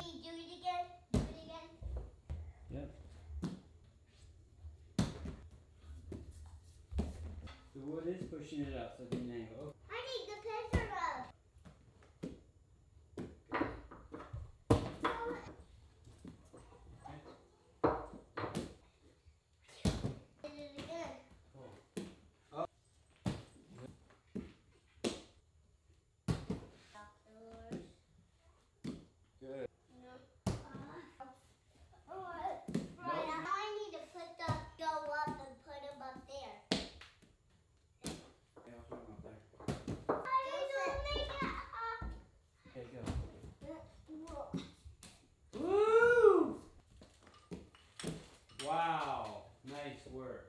Do it again. Do it again. Yep. The wood is pushing it up, so the can angle. I need the paper it again. Oh. Good. Wow, nice work.